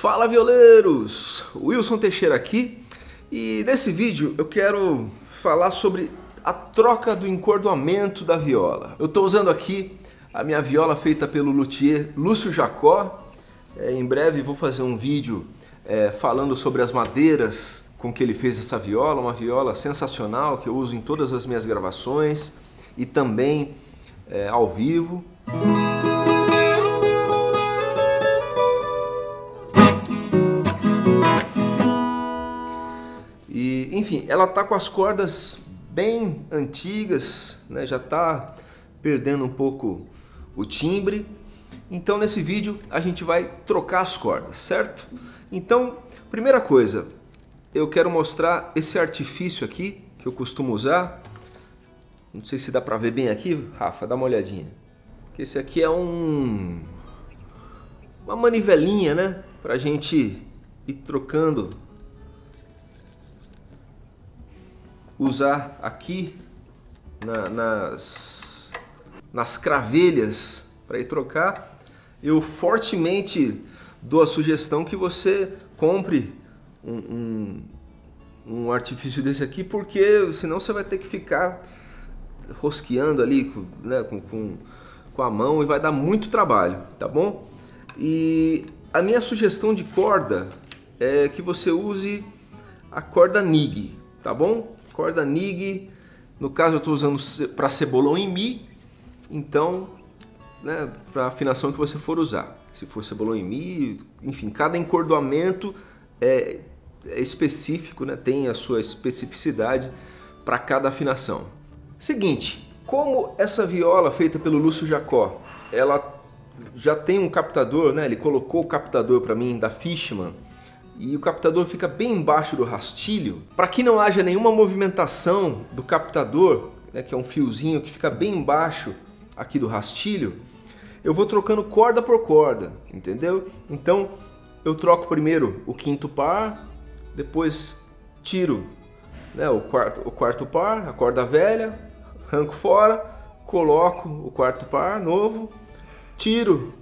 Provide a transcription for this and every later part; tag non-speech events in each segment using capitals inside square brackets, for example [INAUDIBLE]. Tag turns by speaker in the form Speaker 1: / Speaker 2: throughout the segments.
Speaker 1: Fala violeiros! Wilson Teixeira aqui e nesse vídeo eu quero falar sobre a troca do encordoamento da viola. Eu estou usando aqui a minha viola feita pelo luthier Lúcio Jacó. É, em breve vou fazer um vídeo é, falando sobre as madeiras com que ele fez essa viola, uma viola sensacional que eu uso em todas as minhas gravações e também é, ao vivo. Enfim, ela tá com as cordas bem antigas, né? já está perdendo um pouco o timbre. Então nesse vídeo a gente vai trocar as cordas, certo? Então, primeira coisa, eu quero mostrar esse artifício aqui que eu costumo usar. Não sei se dá para ver bem aqui, Rafa, dá uma olhadinha. Esse aqui é um uma manivelinha, né, pra gente ir trocando usar aqui na, nas, nas cravelhas para ir trocar, eu fortemente dou a sugestão que você compre um, um, um artifício desse aqui, porque senão você vai ter que ficar rosqueando ali né, com, com, com a mão e vai dar muito trabalho, tá bom? E a minha sugestão de corda é que você use a corda NIG, tá bom? Corda NIG, no caso eu estou usando para cebolão em Mi, então, né, para a afinação que você for usar. Se for cebolão em Mi, enfim, cada encordoamento é, é específico, né, tem a sua especificidade para cada afinação. Seguinte, como essa viola feita pelo Lúcio Jacó, ela já tem um captador, né, ele colocou o captador para mim da Fishman, e o captador fica bem embaixo do rastilho, para que não haja nenhuma movimentação do captador, né, que é um fiozinho que fica bem embaixo aqui do rastilho, eu vou trocando corda por corda, entendeu? Então eu troco primeiro o quinto par, depois tiro né, o, quarto, o quarto par, a corda velha, arranco fora, coloco o quarto par novo, tiro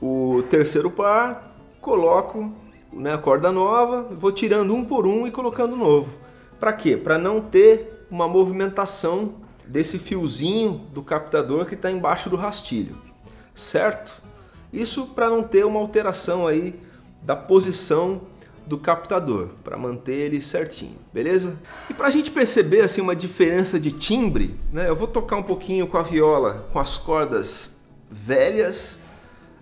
Speaker 1: o terceiro par, coloco né, a corda nova, vou tirando um por um e colocando novo. Para quê? Para não ter uma movimentação desse fiozinho do captador que está embaixo do rastilho, certo? Isso para não ter uma alteração aí da posição do captador, para manter ele certinho, beleza? E para a gente perceber assim uma diferença de timbre, né, eu vou tocar um pouquinho com a viola com as cordas velhas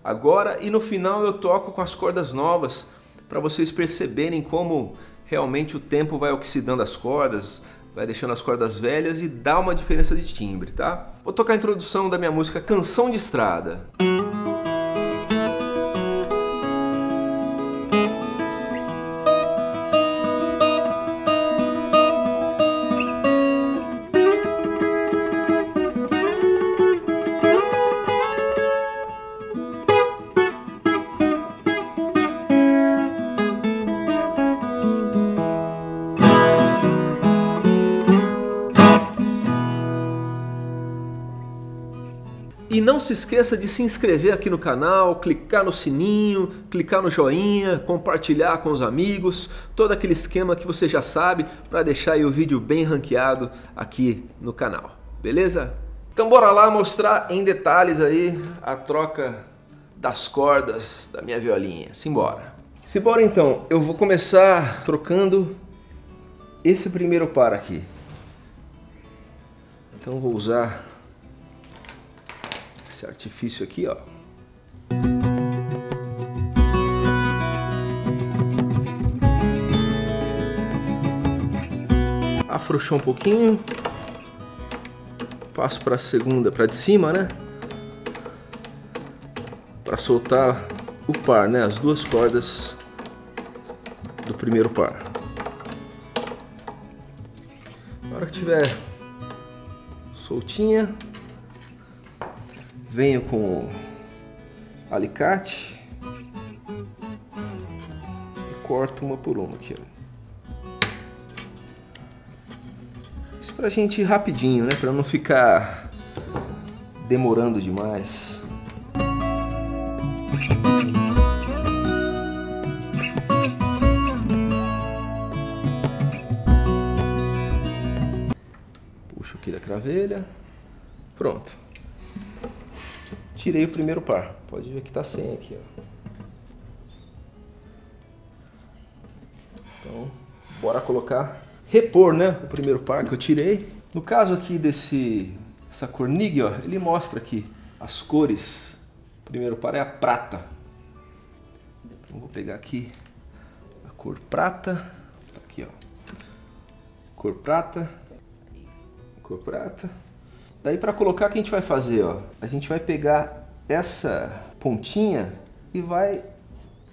Speaker 1: agora e no final eu toco com as cordas novas para vocês perceberem como realmente o tempo vai oxidando as cordas, vai deixando as cordas velhas e dá uma diferença de timbre, tá? Vou tocar a introdução da minha música Canção de Estrada. E não se esqueça de se inscrever aqui no canal, clicar no sininho, clicar no joinha, compartilhar com os amigos, todo aquele esquema que você já sabe para deixar o vídeo bem ranqueado aqui no canal, beleza? Então bora lá mostrar em detalhes aí a troca das cordas da minha violinha, simbora! Simbora então, eu vou começar trocando esse primeiro par aqui. Então vou usar esse artifício aqui, ó. Afrouxou um pouquinho. Passo para a segunda, para de cima, né? Para soltar o par, né? As duas cordas do primeiro par. Na hora que tiver soltinha, venho com alicate e corto uma por uma aqui, ó. Isso pra gente ir rapidinho, né? Pra não ficar demorando demais. Puxo aqui da cravelha. Pronto. Tirei o primeiro par. Pode ver que está sem aqui, ó. Então, bora colocar, repor, né, o primeiro par que eu tirei. No caso aqui desse, essa cornigue, ó, ele mostra aqui as cores. O primeiro par é a prata. Então, vou pegar aqui a cor prata. Tá aqui, ó. Cor prata. Cor prata. Daí para colocar, o que a gente vai fazer? Ó? A gente vai pegar essa pontinha e vai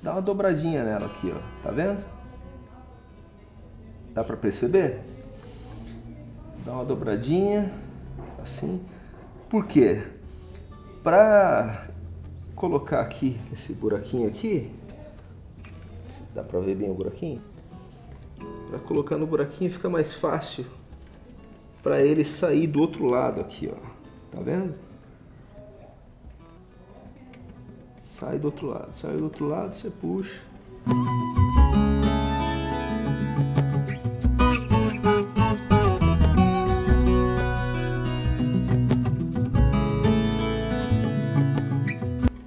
Speaker 1: dar uma dobradinha nela aqui, ó. Tá vendo? Dá para perceber? Dá uma dobradinha, assim. Por quê? Para colocar aqui esse buraquinho aqui, dá para ver bem o buraquinho? Para colocar no buraquinho fica mais fácil para ele sair do outro lado aqui, ó. Tá vendo? Sai do outro lado, sai do outro lado, você puxa.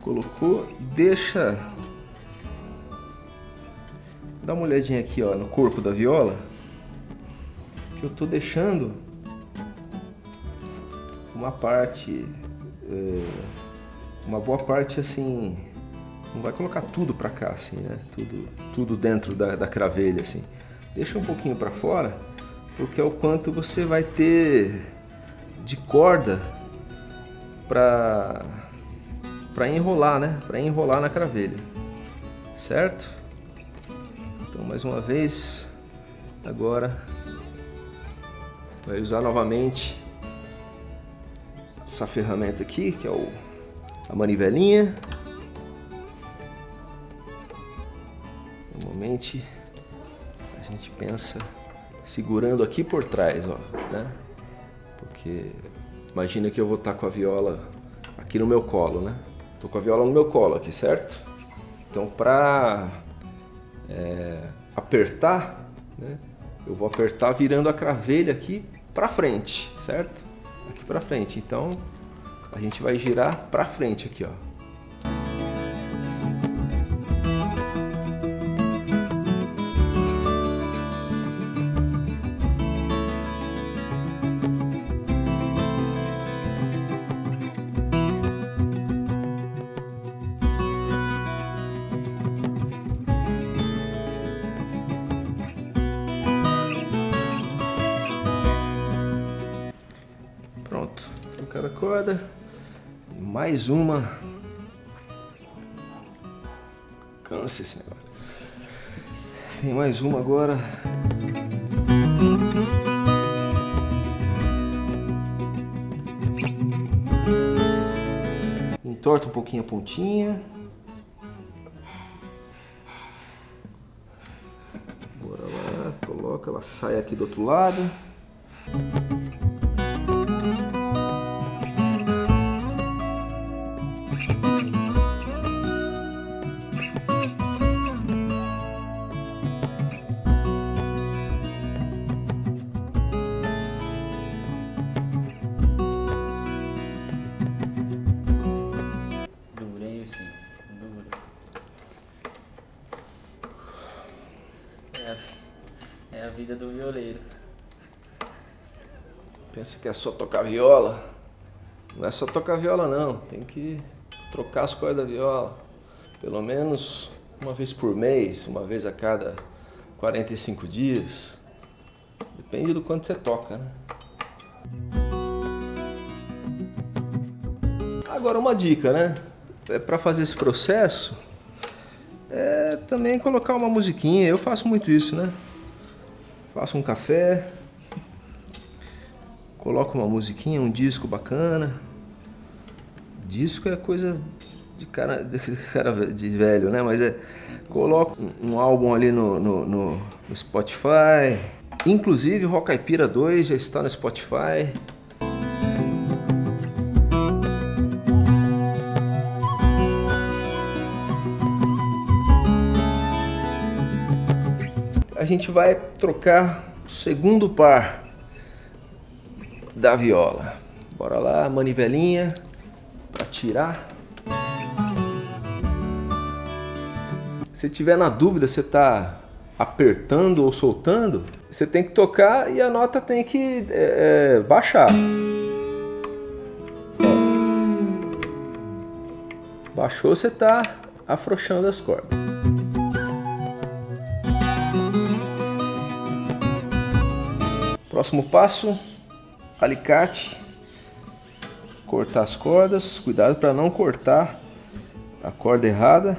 Speaker 1: Colocou, deixa Dá uma olhadinha aqui, ó, no corpo da viola. Que eu tô deixando uma parte, é, uma boa parte assim, não vai colocar tudo para cá assim, né? Tudo, tudo dentro da, da cravelha assim. Deixa um pouquinho para fora, porque é o quanto você vai ter de corda para para enrolar, né? Para enrolar na cravelha, certo? Então mais uma vez, agora vai usar novamente essa ferramenta aqui, que é o, a manivelinha. Normalmente a gente pensa segurando aqui por trás, ó, né? Porque imagina que eu vou estar com a viola aqui no meu colo, né? Tô com a viola no meu colo aqui, certo? Então para é, apertar, né? Eu vou apertar virando a cravelha aqui para frente, certo? Aqui para frente. Então a gente vai girar para frente aqui, ó. Cada corda. Mais uma. Cansa esse negócio. Tem mais uma agora. Entorta um pouquinho a pontinha. Bora lá, coloca, ela sai aqui do outro lado. Pensa que é só tocar viola? Não é só tocar viola não, tem que trocar as cordas da viola. Pelo menos uma vez por mês, uma vez a cada 45 dias. Depende do quanto você toca, né? Agora uma dica, né? É para fazer esse processo, é também colocar uma musiquinha. Eu faço muito isso, né? Faço um café, coloco uma musiquinha, um disco bacana. Disco é coisa de cara [LAUGHS] de, cara de velho, né? Mas é. Coloco um álbum ali no, no, no, no Spotify. Inclusive, Rock Caipira 2 já está no Spotify. a gente vai trocar o segundo par. Da viola. Bora lá, manivelinha para tirar. Se tiver na dúvida se está apertando ou soltando, você tem que tocar e a nota tem que é, é baixar. Baixou, você está afrouxando as cordas. Próximo passo, alicate, cortar as cordas, cuidado para não cortar a corda errada.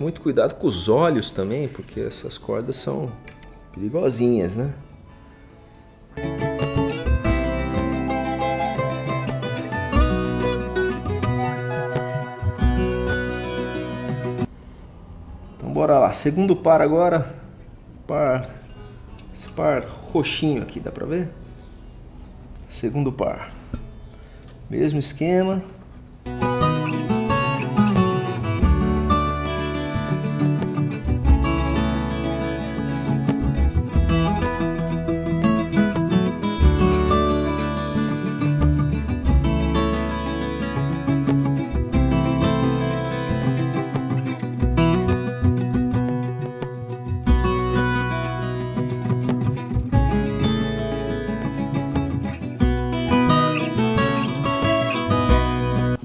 Speaker 1: Muito cuidado com os olhos também, porque essas cordas são perigosinhas, né? Bora lá, segundo par agora, par, esse par roxinho aqui, dá pra ver? Segundo par, mesmo esquema.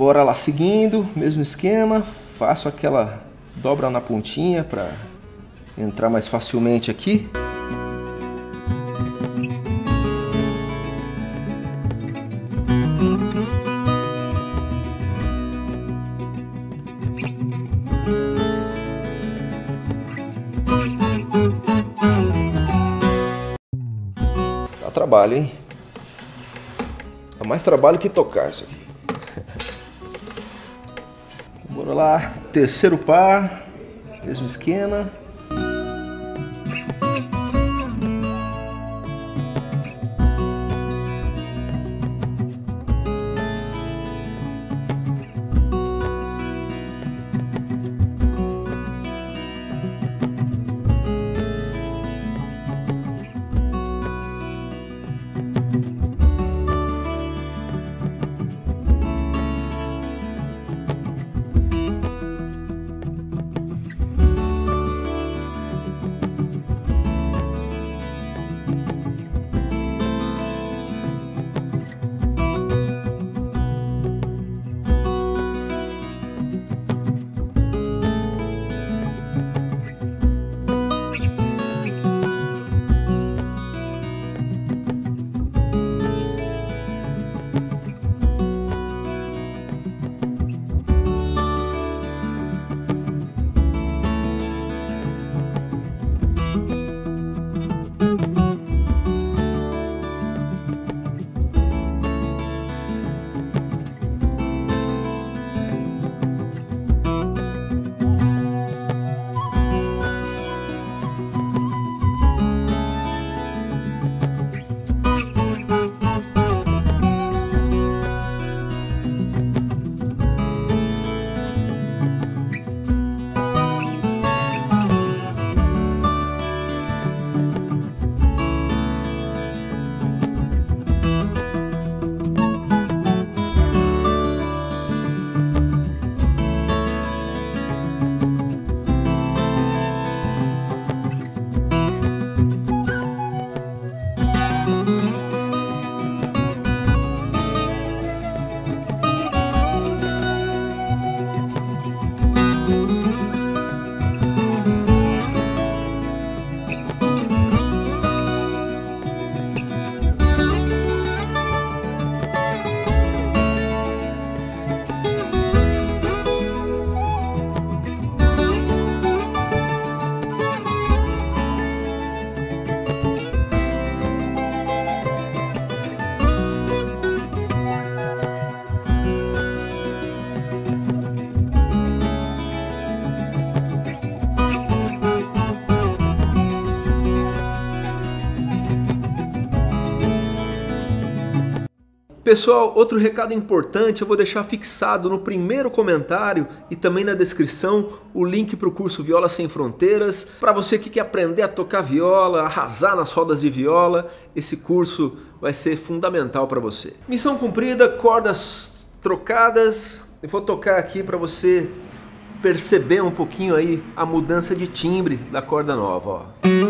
Speaker 1: Bora lá seguindo, mesmo esquema, faço aquela dobra na pontinha para entrar mais facilmente aqui. Dá trabalho, hein? Dá mais trabalho que tocar isso aqui. Bora lá, terceiro par, mesmo esquema. Pessoal, outro recado importante, eu vou deixar fixado no primeiro comentário e também na descrição o link para o curso Viola Sem Fronteiras. Para você que quer aprender a tocar viola, arrasar nas rodas de viola, esse curso vai ser fundamental para você. Missão cumprida, cordas trocadas. Eu vou tocar aqui para você perceber um pouquinho aí a mudança de timbre da corda nova. Ó.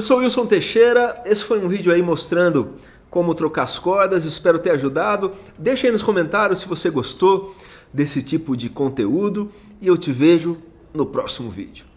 Speaker 1: Eu sou Wilson Teixeira, esse foi um vídeo aí mostrando como trocar as cordas, espero ter ajudado. Deixa aí nos comentários se você gostou desse tipo de conteúdo e eu te vejo no próximo vídeo.